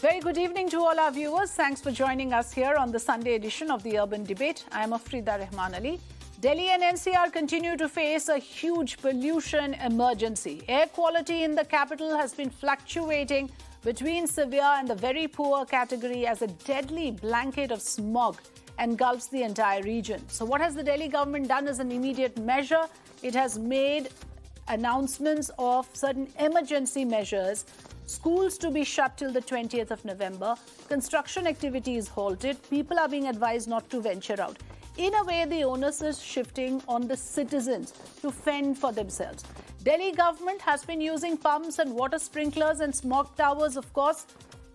Very good evening to all our viewers. Thanks for joining us here on the Sunday edition of the Urban Debate. I am Afrida Rahman Ali. Delhi and NCR continue to face a huge pollution emergency. Air quality in the capital has been fluctuating between severe and the very poor category as a deadly blanket of smog engulfs the entire region. So, what has the Delhi government done as an immediate measure? It has made announcements of certain emergency measures Schools to be shut till the 20th of November. Construction activity is halted. People are being advised not to venture out. In a way, the onus is shifting on the citizens to fend for themselves. Delhi government has been using pumps and water sprinklers and smog towers, of course,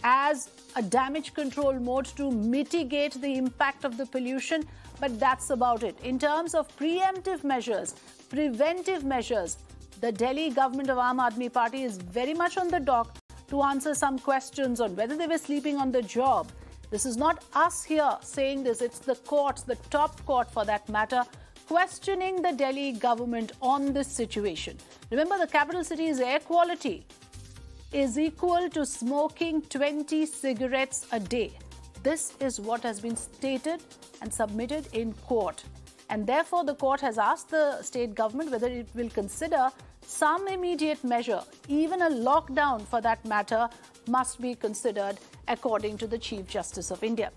as a damage control mode to mitigate the impact of the pollution. But that's about it. In terms of preemptive measures, preventive measures, the Delhi government of Aam Aadmi Party is very much on the dock to answer some questions on whether they were sleeping on the job. This is not us here saying this, it's the courts, the top court for that matter, questioning the Delhi government on this situation. Remember, the capital city's air quality is equal to smoking 20 cigarettes a day. This is what has been stated and submitted in court. And therefore, the court has asked the state government whether it will consider some immediate measure, even a lockdown for that matter, must be considered, according to the Chief Justice of India.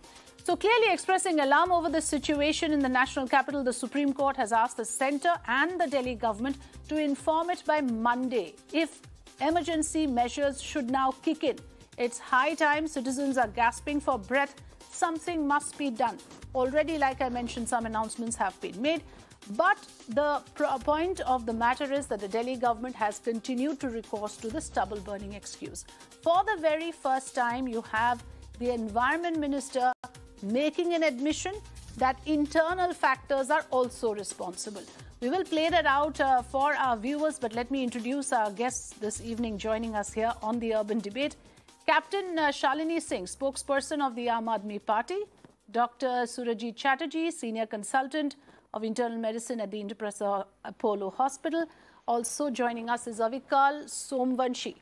So, clearly expressing alarm over the situation in the national capital, the Supreme Court has asked the centre and the Delhi government to inform it by Monday if emergency measures should now kick in. It's high time citizens are gasping for breath. Something must be done. Already, like I mentioned, some announcements have been made. But the point of the matter is that the Delhi government has continued to recourse to the stubble burning excuse. For the very first time, you have the environment minister making an admission that internal factors are also responsible. We will play that out uh, for our viewers, but let me introduce our guests this evening joining us here on the Urban Debate. Captain uh, Shalini Singh, spokesperson of the Aam Aadmi Party, Dr. Surajit Chatterjee, senior consultant of Internal Medicine at the Indraprastha uh, Apollo Hospital. Also joining us is Avikal Somvanshi,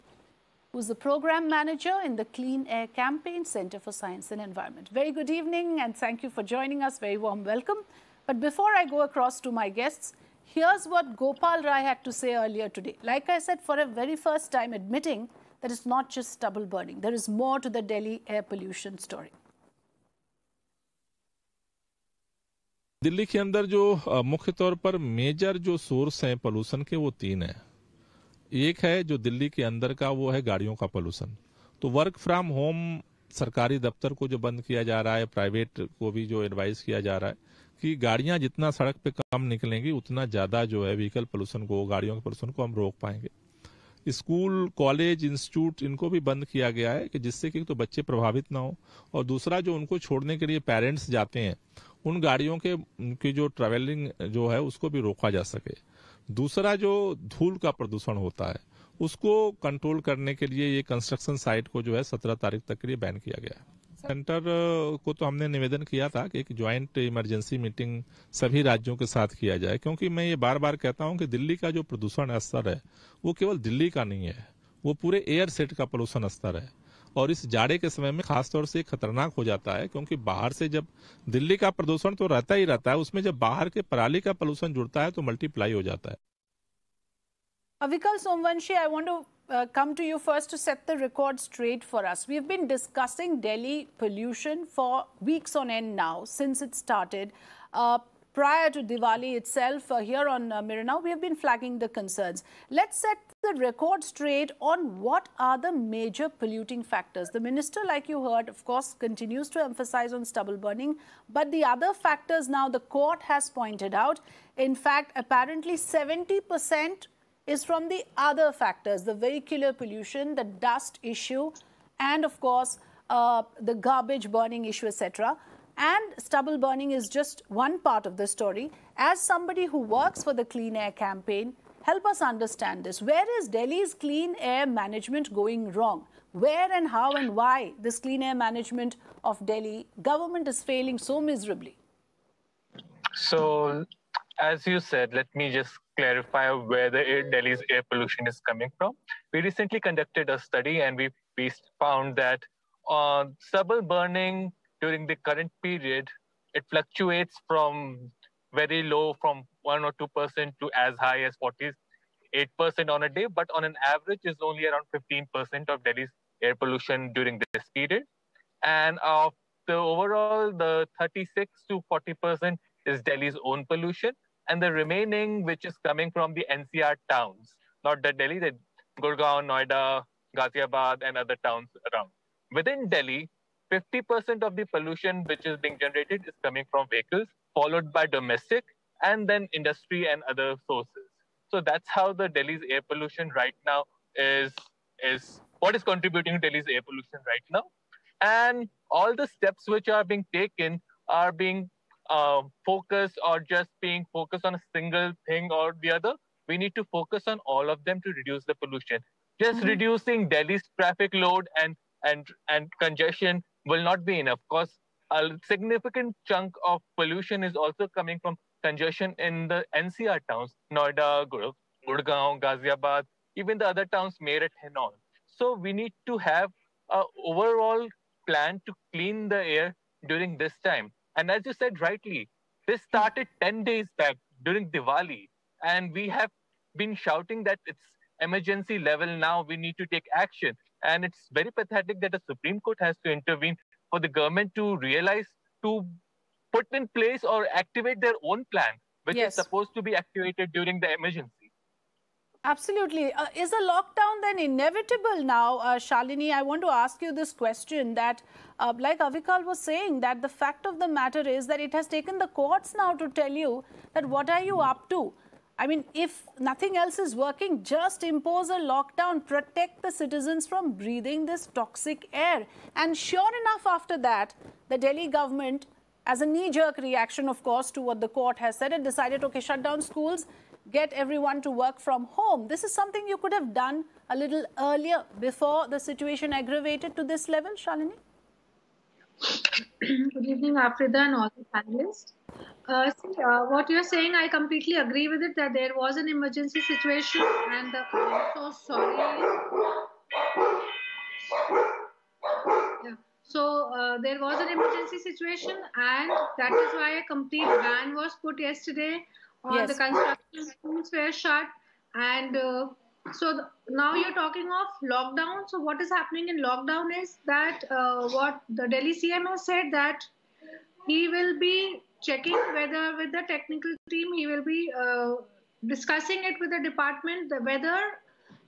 who's the program manager in the Clean Air Campaign Center for Science and Environment. Very good evening and thank you for joining us. Very warm welcome. But before I go across to my guests, here's what Gopal Rai had to say earlier today. Like I said, for a very first time admitting that it's not just stubble burning. There is more to the Delhi air pollution story. Delhi के अंदर जो मुख्य तौर पर major जो source हैं pollution के, वो तीन है। एक है जो दिल्ली के अंदर का, वो है गाड़ियों का पोल्यूशन। तो वर्क फ्रॉम होम सरकारी दफ्तर को जो बंद किया जा रहा है प्राइवेट को भी जो एडवाइस किया जा रहा है कि गाड़ियाँ जितना सड़क पे कम निकलेंगी, उतना ज़्यादा जो है व्हीकल पोल्यूशन को, गाड़ियों के पोल्यूशन को हम रोक पाएँगे। स्कूल कॉलेज इंस्टीट्यूट इनको भी बंद किया गया है कि जिससे कि तो बच्चे प्रभावित ना हो और दूसरा जो उनको छोड़ने के लिए पेरेंट्स जाते हैं उन गाड़ियों के की जो ट्रेवलिंग जो है उसको भी रोका जा सके। दूसरा जो धूल का प्रदूषण होता है उसको कंट्रोल करने के लिए ये कंस्ट्रक्शन साइट को जो है सत्रह तारीख तक के लिए बैन किया गया है। सेंटर को तो हमने निवेदन किया था कि एक ज्वाइंट इमरजेंसी मीटिंग सभी राज्यों के साथ किया जाए क्योंकि मैं ये बार बार कहता हूँ कि दिल्ली का जो प्रदूषण स्तर है वो केवल दिल्ली का नहीं है। वो पूरे एयर सेट का प्रदूषण स्तर है। और इस जाड़े के समय में खासतौर से खतरनाक हो जाता है, क्योंकि बाहर से जब दिल्ली का प्रदूषण तो रहता ही रहता है, उसमें जब बाहर के पराली का प्रदूषण जुड़ता है तो मल्टीप्लाई हो जाता है। Avikal Somvanshi I want to come to you first to set the record straight for us we have been discussing Delhi pollution for weeks on and now since it started prior to Diwali itself, uh, here on uh, Mirror Now, we have been flagging the concerns. Let's set the record straight on what are the major polluting factors. The minister, like you heard, of course, continues to emphasize on stubble burning, but the other factors now the court has pointed out. In fact, apparently 70% is from the other factors, the vehicular pollution, the dust issue, and of course, uh, the garbage burning issue, etc. And stubble burning is just one part of the story. As somebody who works for the Clean Air campaign, help us understand this. Where is Delhi's clean air management going wrong? Where and how and why this clean air management of Delhi government is failing so miserably? So, as you said, let me just clarify where the air, Delhi's air pollution is coming from. We recently conducted a study and we, we found that uh, stubble burning during the current period, it fluctuates from very low, from 1 or 2% to as high as 48% on a day, but on an average is only around 15% of Delhi's air pollution during this period. And of the overall, the 36 to 40% is Delhi's own pollution, and the remaining, which is coming from the NCR towns, not the Delhi, the Gurgaon, Noida, Ghaziabad, and other towns around. Within Delhi, 50% of the pollution which is being generated is coming from vehicles, followed by domestic, and then industry and other sources. So that's how the Delhi's air pollution right now is is what is contributing to Delhi's air pollution right now. And all the steps which are being taken are being uh, focused or just being focused on a single thing or the other. We need to focus on all of them to reduce the pollution. Just mm-hmm. reducing Delhi's traffic load and and and congestion will not be enough because a significant chunk of pollution is also coming from congestion in the NCR towns, Noida, Gurgaon, Ghaziabad, even the other towns, Meerut and all. So we need to have a overall plan to clean the air during this time. And as you said rightly, this started 10 days back during Diwali. And we have been shouting that it's emergency level now, we need to take action. And it's very pathetic that the Supreme Court has to intervene for the government to realize to put in place or activate their own plan, which yes. is supposed to be activated during the emergency. Absolutely. Uh, is a lockdown then inevitable now, uh, Shalini? I want to ask you this question that, uh, like Avikal was saying, that the fact of the matter is that it has taken the courts now to tell you that what are you up to? I mean, if nothing else is working, just impose a lockdown, protect the citizens from breathing this toxic air. And sure enough, after that, the Delhi government, as a knee jerk reaction, of course, to what the court has said, it decided, okay, shut down schools get everyone to work from home. This is something you could have done a little earlier before the situation aggravated to this level, Shalini? Good evening, Afrida and all the panelists. Uh, see, uh, what you're saying, I completely agree with it that there was an emergency situation and uh, I'm so sorry. Yeah. So uh, there was an emergency situation and that is why a complete ban was put yesterday or yes. the construction schools were shut and uh, so the, now you're talking of lockdown so what is happening in lockdown is that uh, what the delhi cm has said that he will be checking whether with the technical team he will be uh, discussing it with the department the whether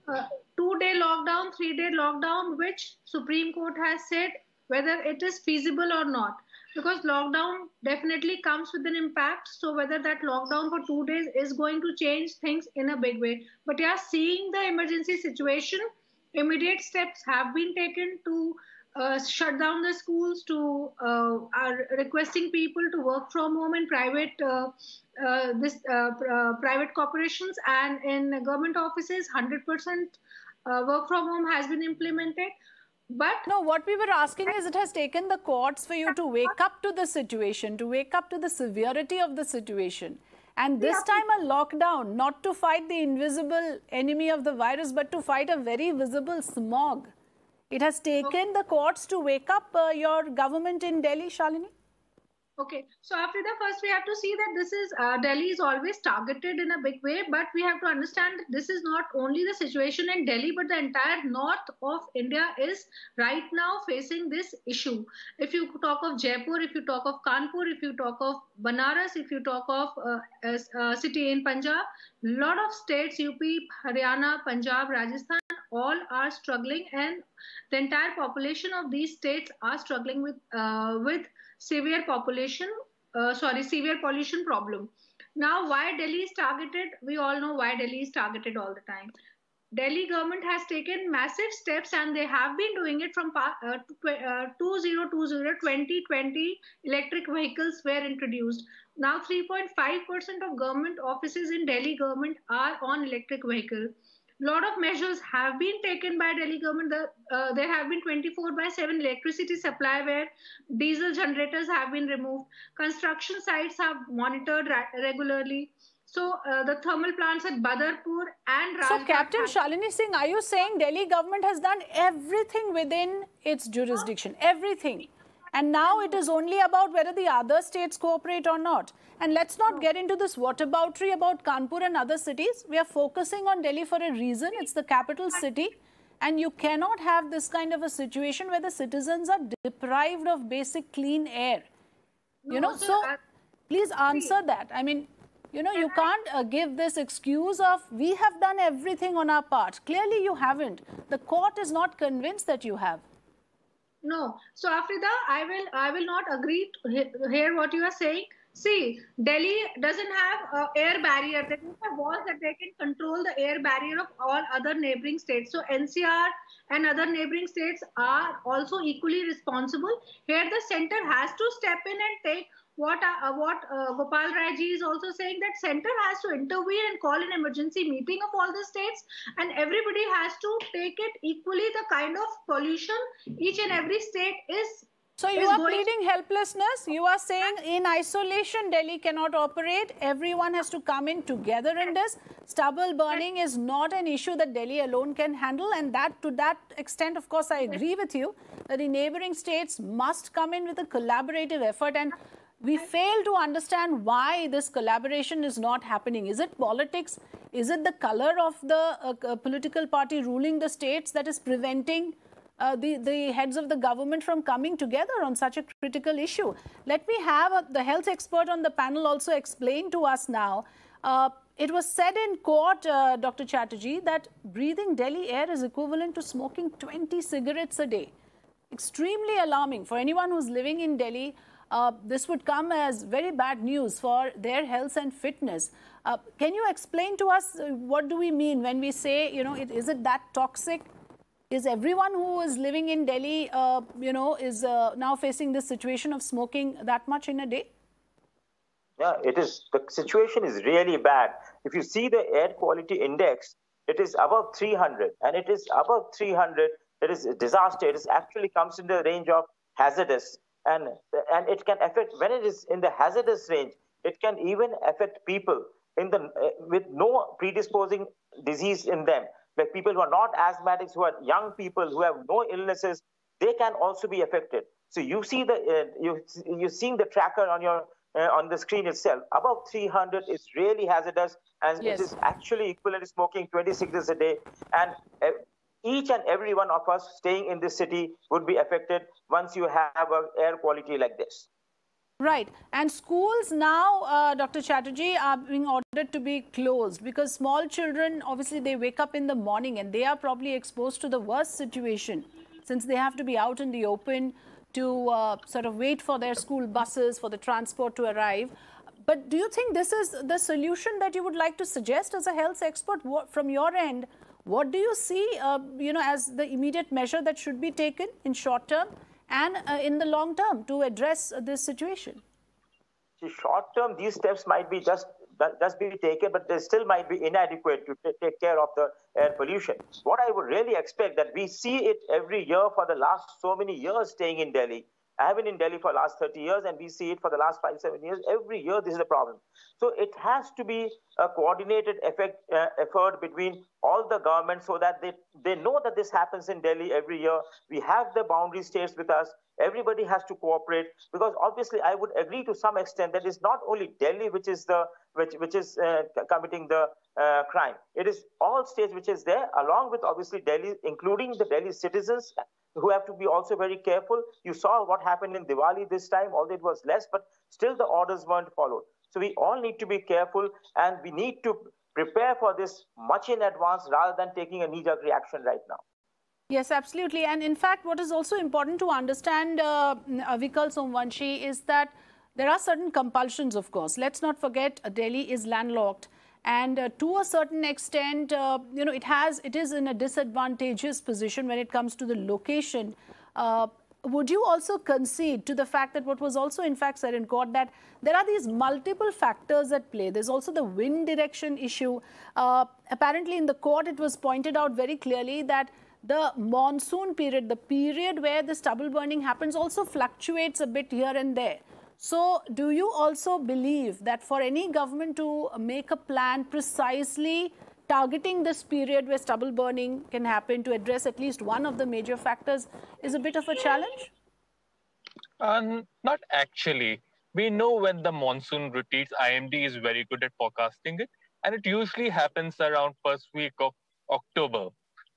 uh, two day lockdown three day lockdown which supreme court has said whether it is feasible or not. Because lockdown definitely comes with an impact so whether that lockdown for two days is going to change things in a big way. But yeah seeing the emergency situation immediate steps have been taken to uh, shut down the schools to uh, are requesting people to work from home in private uh, uh this uh, uh, private corporations and in government offices 100% work from home has been implemented but no, what we were asking is it has taken the courts for you to wake up to the situation, to wake up to the severity of the situation. And this time a lockdown, not to fight the invisible enemy of the virus, but to fight a very visible smog. It has taken the courts to wake up uh, your government in Delhi, Shalini? Okay, so after that, first we have to see that this is uh, Delhi is always targeted in a big way, but we have to understand that this is not only the situation in Delhi, but the entire north of India is right now facing this issue. If you talk of Jaipur, if you talk of Kanpur, if you talk of Banaras, if you talk of uh, a uh, city in Punjab, lot of states, UP, Haryana, Punjab, Rajasthan, all are struggling, and the entire population of these states are struggling with uh, with severe population, uh, sorry, severe pollution problem. Now, why Delhi is targeted? We all know why Delhi is targeted all the time. Delhi government has taken massive steps and they have been doing it from uh, 2020, uh, 2020 electric vehicles were introduced. Now 3.5% of government offices in Delhi government are on electric vehicle lot of measures have been taken by Delhi government. The, uh, there have been 24 by 7 electricity supply where diesel generators have been removed. Construction sites have monitored regularly. So uh, the thermal plants at Badarpur and Rajghat So Captain Shalini Singh, are you saying Delhi government has done everything within its jurisdiction? Everything. And now it is only about whether the other states cooperate or not. And let's not get into this whataboutery about Kanpur and other cities. We are focusing on Delhi for a reason. It's the capital city. And you cannot have this kind of a situation where the citizens are deprived of basic clean air. You know, so please answer that. I mean, you know, you can't uh, give this excuse of we have done everything on our part. Clearly, you haven't. The court is not convinced that you have. No. So, Afrida, I will I will not agree to hear what you are saying. See, Delhi doesn't have uh, air barrier. They don't have walls that they can control the air barrier of all other neighboring states. So NCR and other neighboring states are also equally responsible. Here, the center has to step in and take what uh, what uh, Gopal Raji is also saying that center has to intervene and call an emergency meeting of all the states and everybody has to take it equally the kind of pollution each and every state is so you are pleading helplessness. You are saying in isolation Delhi cannot operate. Everyone has to come in together in this. Stubble burning is not an issue that Delhi alone can handle. And that to that extent, of course, I agree with you that the neighboring states must come in with a collaborative effort. And we fail to understand why this collaboration is not happening. Is it politics? Is it the color of the uh, political party ruling the states that is preventing uh, the, the heads of the government from coming together on such a critical issue? Let me have a, the health expert on the panel also explain to us now. Uh, it was said in court, uh, Dr. Chatterjee, that breathing Delhi air is equivalent to smoking 20 cigarettes a day. Extremely alarming for anyone who's living in Delhi uh, this would come as very bad news for their health and fitness. Uh, can you explain to us uh, what do we mean when we say, you know, it, is it that toxic? Is everyone who is living in Delhi, uh, you know, is uh, now facing this situation of smoking that much in a day? Yeah, it is. The situation is really bad. If you see the air quality index, it is above 300, and it is above 300. It is a disaster. It is actually comes in the range of hazardous and and it can affect when it is in the hazardous range it can even affect people in the uh, with no predisposing disease in them. Like people who are not asthmatics who are young people who have no illnesses they can also be affected. So you see the uh, you you seeing the tracker on your uh, on the screen itself above 300 is really hazardous and yes. it is actually equivalent to smoking 20 cigarettes a day. And uh, each and every one of us staying in this city would be affected once you have air quality like this. Right. And schools now, uh, Dr. Chatterjee, are being ordered to be closed because small children, obviously, they wake up in the morning and they are probably exposed to the worst situation since they have to be out in the open to uh, sort of wait for their school buses, for the transport to arrive. But do you think this is the solution that you would like to suggest as a health expert from your end? What do you see, uh, you know, as the immediate measure that should be taken in short term and uh, in the long term to address uh, this situation? Short term, these steps might be just just be taken, but they still might be inadequate to take care of the air pollution. What I would really expect that we see it every year for the last so many years staying in Delhi I have been in Delhi for the last 30 years and we see it for the last five, seven years. Every year, this is a problem. So it has to be a coordinated effect, uh, effort between all the governments so that they, they know that this happens in Delhi every year. We have the boundary states with us. Everybody has to cooperate because obviously I would agree to some extent that it's not only Delhi which is the which which is uh, committing the uh, crime. It is all states which is there along with obviously Delhi, including the Delhi citizens who have to be also very careful. You saw what happened in Diwali this time, although it was less, but still the orders weren't followed. So we all need to be careful and we need to prepare for this much in advance rather than taking a knee-jerk reaction right now. Yes, absolutely. And in fact, what is also important to understand, uh, Avikal Somvanshi, is that there are certain compulsions, of course. Let's not forget Delhi is landlocked and uh, to a certain extent, uh, you know, it has it is in a disadvantageous position when it comes to the location. Uh, would you also concede to the fact that what was also in fact said in court that there are these multiple factors at play? There's also the wind direction issue. Uh, apparently, in the court, it was pointed out very clearly that the monsoon period, the period where the stubble burning happens, also fluctuates a bit here and there. So, do you also believe that for any government to make a plan precisely targeting this period where stubble burning can happen to address at least one of the major factors is a bit of a challenge? Um, not actually. We know when the monsoon retreats, IMD is very good at forecasting it, and it usually happens around first week of October.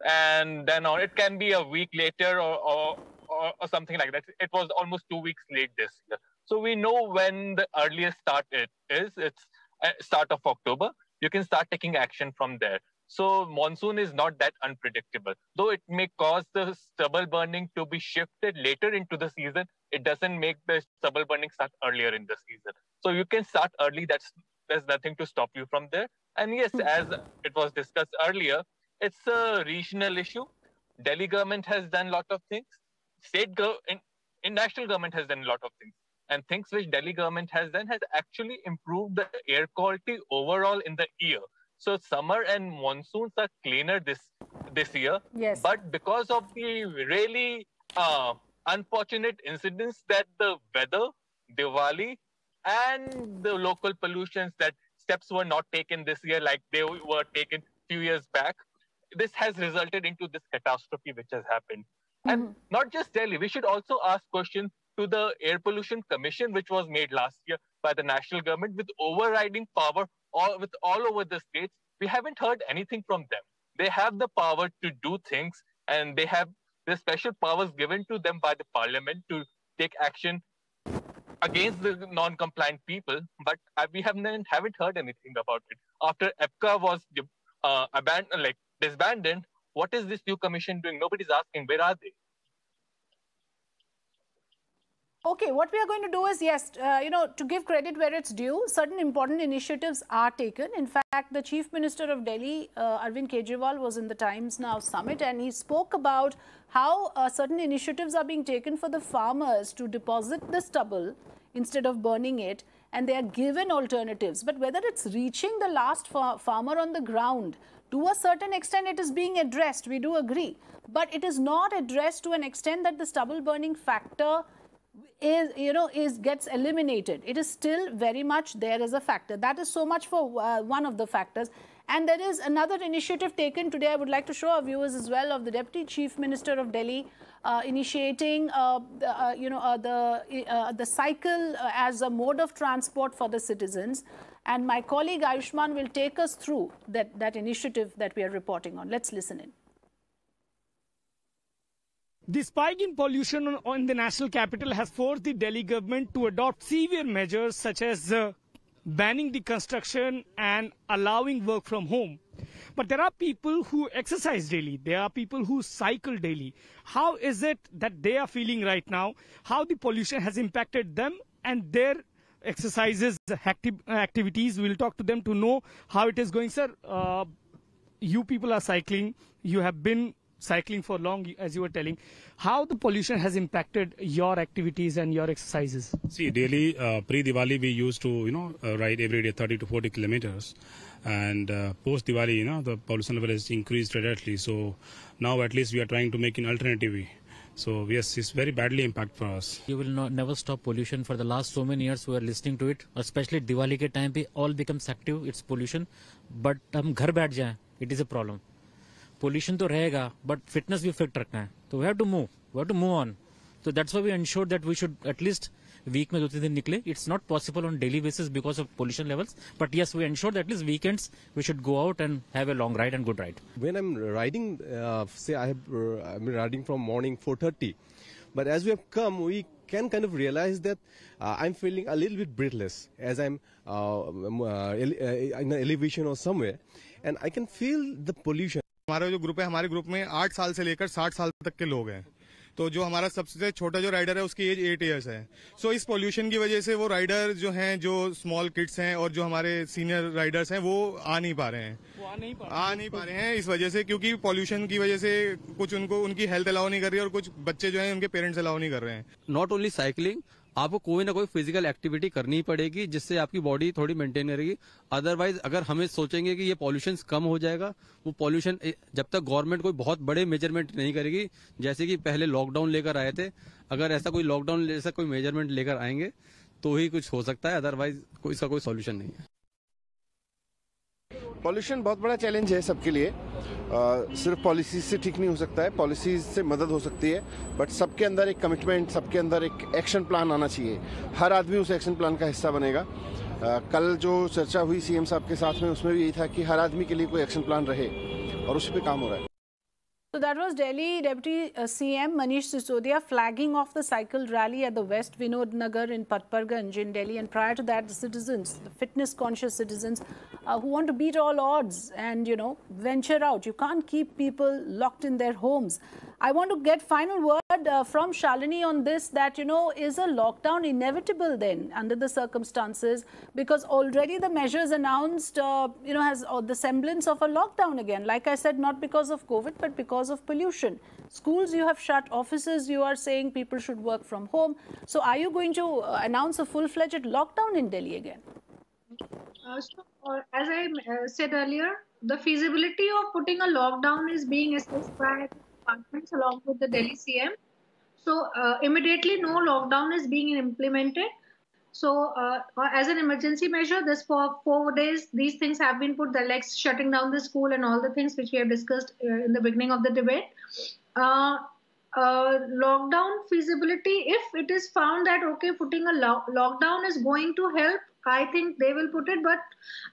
And then on, it can be a week later or, or, or, or something like that. It was almost two weeks late this year. So we know when the earliest start it is. It's uh, start of October. You can start taking action from there. So monsoon is not that unpredictable. Though it may cause the stubble burning to be shifted later into the season, it doesn't make the stubble burning start earlier in the season. So you can start early. That's there's nothing to stop you from there. And yes, as it was discussed earlier, it's a regional issue. Delhi government has done a lot of things. State go- in, in national government has done a lot of things. And things which Delhi government has done has actually improved the air quality overall in the year. So summer and monsoons are cleaner this this year. Yes. But because of the really uh, unfortunate incidents that the weather, Diwali, and the local pollutions that steps were not taken this year like they were taken few years back, this has resulted into this catastrophe which has happened. And Mm-hmm. not just Delhi, we should also ask questions to the Air Pollution Commission, which was made last year by the national government with overriding power all with all over the states. We haven't heard anything from them. They have the power to do things, and they have the special powers given to them by the parliament to take action against the non-compliant people. But uh, we haven't haven't heard anything about it after EPCA was uh, abandoned, like disbanded. What is this new commission doing? Nobody's asking. Where are they? Okay, what we are going to do is, yes, uh, you know, to give credit where it's due, certain important initiatives are taken. In fact, the Chief Minister of Delhi, uh, Arvind Kejriwal, was in the Times Now summit and he spoke about how uh, certain initiatives are being taken for the farmers to deposit the stubble instead of burning it and they are given alternatives. But whether it's reaching the last fa farmer on the ground, to a certain extent it is being addressed, we do agree. But it is not addressed to an extent that the stubble burning factor is you know is gets eliminated. It is still very much there as a factor. That is so much for uh, one of the factors. And there is another initiative taken today. I would like to show our viewers as well of the deputy chief minister of delhi uh, initiating uh, the, uh, you know uh, the uh, the cycle as a mode of transport for the citizens. And my colleague ayushman will take us through that that initiative that we are reporting on. Let's listen in The spike in pollution on, the national capital has forced the Delhi government to adopt severe measures such as uh, banning the construction and allowing work from home. But there are people who exercise daily. There are people who cycle daily. How is it that they are feeling right now? How the pollution has impacted them and their exercises, acti- activities? We'll talk to them to know how it is going, sir. Uh, you people are cycling. You have been cycling for long, as you were telling. How the pollution has impacted your activities and your exercises? See, daily uh, pre-Diwali we used to you know uh, ride every day 30 to 40 kilometers, and uh, post Diwali you know the pollution level has increased dramatically. So now at least we are trying to make an alternative. way. So yes, it's very badly impact for us. You will not, never stop pollution for the last so many years we are listening to it especially Diwali के time पे all becomes active it's pollution but हम घर बैठ जाएं it is a problem Pollution तो रहेगा but fitness भी fit रखना है। तो we have to move we have to move on तो that's we ensure that we should at least week में दो तीन दिन निकले। It's not possible on daily basis because of pollution levels but yes we ensure that is weekends we should go out and have a long ride and good ride when I am riding से I have riding from morning four thirty but as we have come we can kind of realise that I am feeling a little bit breathless as I am in an elevation or and I can feel the pollution. हमारा जो group है हमारे group में आठ साल से लेकर साठ साल तक के लोग हैं। तो जो हमारा सबसे छोटा जो राइडर है उसकी एज एट इयर्स है। सो so, इस पोल्यूशन की वजह से वो राइडर जो हैं जो स्मॉल किड्स हैं और जो हमारे सीनियर राइडर्स हैं वो आ नहीं पा रहे हैं। आ नहीं पा आ नहीं पा रहे हैं इस वजह से क्योंकि पॉल्यूशन की वजह से कुछ उनको उनकी हेल्थ अलाउ नहीं कर रही है और कुछ बच्चे जो हैं उनके पेरेंट्स अलाउ नहीं कर रहे हैं। नॉट ओनली साइकिलिंग आपको कोई ना कोई फ़िज़िकल एक्टिविटी करनी पड़ेगी, जिससे आपकी बॉडी थोड़ी मेंटेन रहेगी। अदरवाइज़ अगर हमें सोचेंगे कि ये पॉल्यूशन कम हो जाएगा, वो पॉल्यूशन जब तक गवर्नमेंट कोई बहुत बड़े मेज़रमेंट नहीं करेगी, जैसे कि पहले लॉकडाउन लेकर आए थे, अगर ऐसा कोई लॉकडाउन जैसा कोई मेज़रमेंट लेकर आएँगे तो ही कुछ हो सकता है अदरवाइज़ इसका कोई सोल्यूशन नहीं है। पॉल्यूशन बहुत बड़ा चैलेंज है सबके लिए। आ, सिर्फ़ पॉलिसीज़ से ठीक नहीं हो सकता है पॉलिसीज़ से मदद हो सकती है बट सबके अंदर एक कमिटमेंट सबके अंदर एक एक्शन प्लान आना चाहिए। हर आदमी उस एक्शन प्लान का हिस्सा बनेगा। आ, कल जो चर्चा हुई सीएम साहब के साथ में उसमें भी यही था कि हर आदमी के लिए कोई एक्शन प्लान रहे और उस पर काम हो रहा है। So that was Delhi Deputy uh, CM Manish Sisodia flagging off the cycle rally at the West Vinod Nagar in Patparganj in Delhi. And prior to that, the citizens, the fitness conscious citizens uh, who want to beat all odds and, you know, venture out. You can't keep people locked in their homes. I want to get final word uh, from Shalini on this that, you know, is a lockdown inevitable then under the circumstances because already the measures announced, uh, you know, has uh, the semblance of a lockdown again. Like I said, not because of COVID, but because of pollution. Schools you have shut, offices you are saying people should work from home. So are you going to uh, announce a full-fledged lockdown in Delhi again? Uh, so, as I said earlier, the feasibility of putting a lockdown is being assessed by departments along with the Delhi CM. So uh, immediately no lockdown is being implemented. So uh, as an emergency measure, this for four days, these things have been put, the like shutting down the school and all the things which we have discussed uh, in the beginning of the debate. Uh, uh, lockdown feasibility, if it is found that, okay, putting a lo lockdown is going to help, I think they will put it, but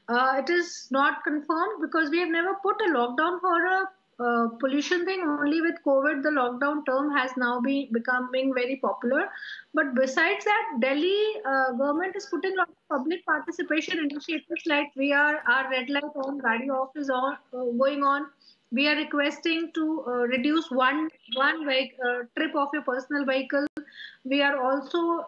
uh, it is not confirmed because we have never put a lockdown for a uh, pollution thing only with covid the lockdown term has now been becoming very popular. But besides that delhi uh, government is putting a lot of public participation initiatives like we are our red light on gadi off is on uh, going on. We are requesting to uh, reduce one one uh, trip of your personal vehicle. We are also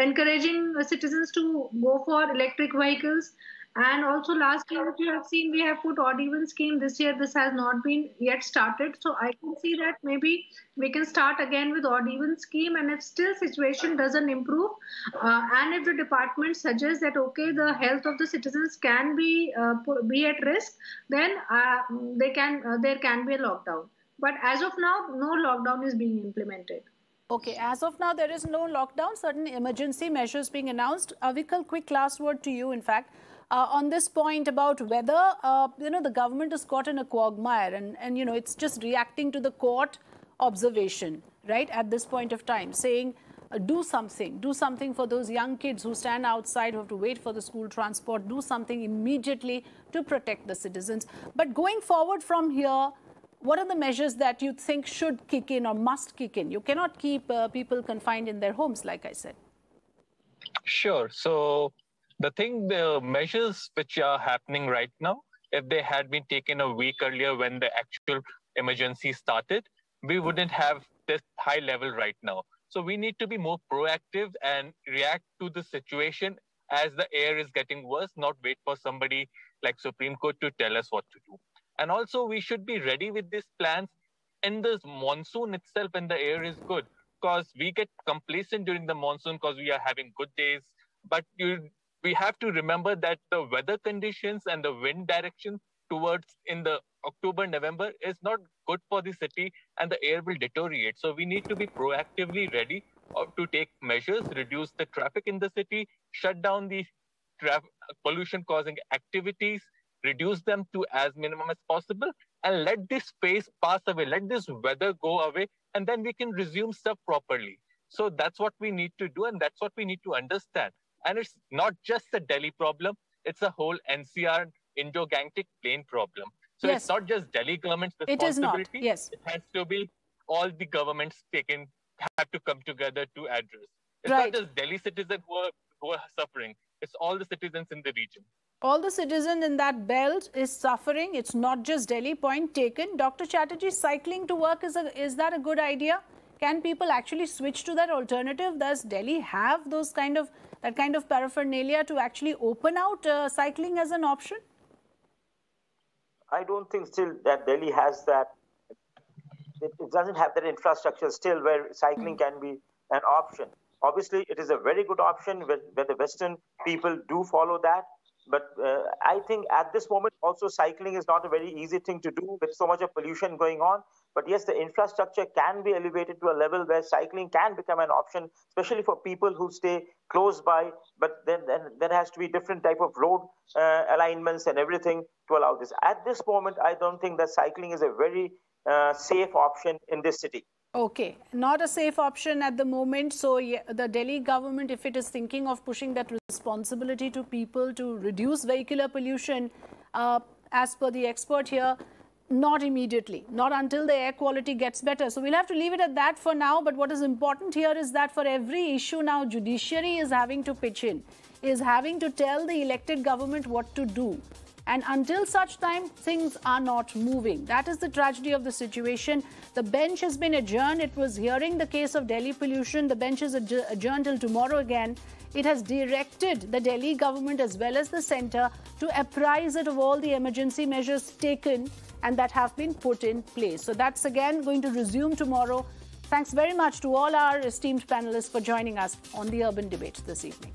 encouraging citizens to go for electric vehicles and also last year, if you have seen, we have put odd even scheme. This year, this has not been yet started. So I can see that maybe we can start again with odd even scheme. And if still situation doesn't improve, uh, and if the department suggests that okay, the health of the citizens can be uh, be at risk, then uh, they can uh, there can be a lockdown. But as of now, no lockdown is being implemented. Okay, as of now, there is no lockdown. Certain emergency measures being announced. Avikal, quick last word to you. In fact uh, on this point about whether uh, you know the government is caught in a quagmire and and you know it's just reacting to the court observation right at this point of time saying uh, do something do something for those young kids who stand outside who have to wait for the school transport do something immediately to protect the citizens. But going forward from here what are the measures that you think should kick in or must kick in? You cannot keep uh, people confined in their homes like i said. Sure. So the thing, the measures which are happening right now, if they had been taken a week earlier when the actual emergency started, we wouldn't have this high level right now. So we need to be more proactive and react to the situation as the air is getting worse, not wait for somebody like Supreme Court to tell us what to do. And also we should be ready with these plans in this monsoon itself when the air is good. Because we get complacent during the monsoon because we are having good days. But you we have to remember that the weather conditions and the wind direction towards in the October, November is not good for the city and the air will deteriorate. So we need to be proactively ready uh, to take measures, reduce the traffic in the city, shut down the pollution causing activities, reduce them to as minimum as possible, and let this phase pass away, let this weather go away, and then we can resume stuff properly. So that's what we need to do, and that's what we need to understand. And it's not just the Delhi problem, it's a whole NCR Indo-Gangetic plain problem. So yes. it's not just Delhi government's responsibility. It is not. Yes. It has to be all the governments taken have to come together to address. It's right. not just Delhi citizens who are, who are suffering. It's all the citizens in the region. All the citizens in that belt is suffering. It's not just Delhi. Point taken. Dr. Chatterjee, cycling to work is a, is that a good idea? Can people actually switch to that alternative? Does Delhi have those kind of that kind of paraphernalia to actually open out uh, cycling as an option? I don't think still that Delhi has that. It, it doesn't have that infrastructure still where cycling mm. can be an option. Obviously, it is a very good option where, where the Western people do follow that. But uh, I think at this moment, also cycling is not a very easy thing to do with so much of pollution going on. But yes, the infrastructure can be elevated to a level where cycling can become an option, especially for people who stay close by. But then, then there has to be different type of road uh, alignments and everything to allow this. At this moment, I don't think that cycling is a very uh, safe option in this city. Okay, not a safe option at the moment. So the Delhi government, if it is thinking of pushing that responsibility to people to reduce vehicular pollution, uh, as per the expert here, not immediately, not until the air quality gets better. So we'll have to leave it at that for now. But what is important here is that for every issue now, judiciary is having to pitch in, is having to tell the elected government what to do. And until such time, things are not moving. That is the tragedy of the situation. The bench has been adjourned. It was hearing the case of Delhi pollution. The bench is adjourned till tomorrow again. It has directed the Delhi government as well as the centre to apprise it of all the emergency measures taken and that have been put in place. So that's again going to resume tomorrow. Thanks very much to all our esteemed panelists for joining us on the Urban Debate this evening.